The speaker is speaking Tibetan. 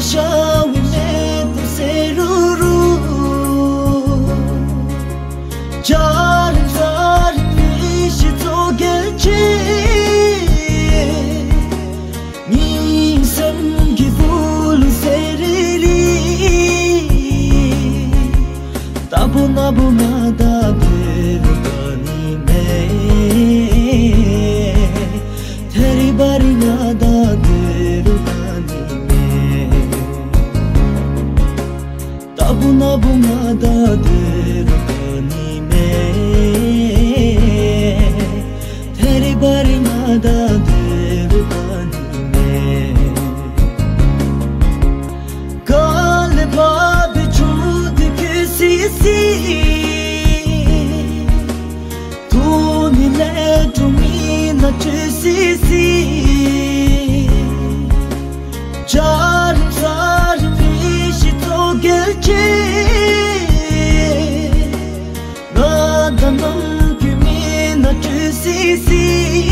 jo we met the buna buna da der nam kyu mi na chu si si